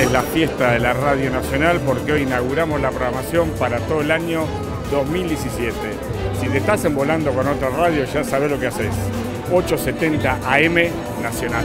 es la fiesta de la Radio Nacional porque hoy inauguramos la programación para todo el año 2017. Si te estás envolando con otra radio, ya sabes lo que haces. 870 AM Nacional.